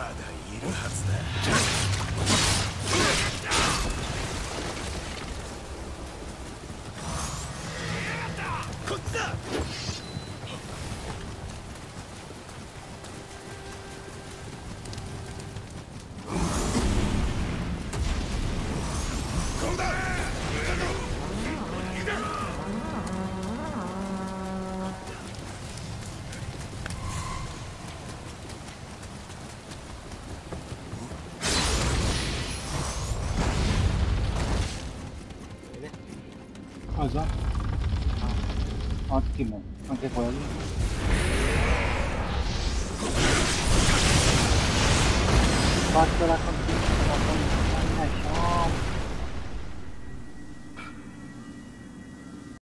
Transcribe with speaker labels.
Speaker 1: まだいるはずだ
Speaker 2: だ
Speaker 3: cosa? Ah, ottimo, anche
Speaker 4: Bate pela con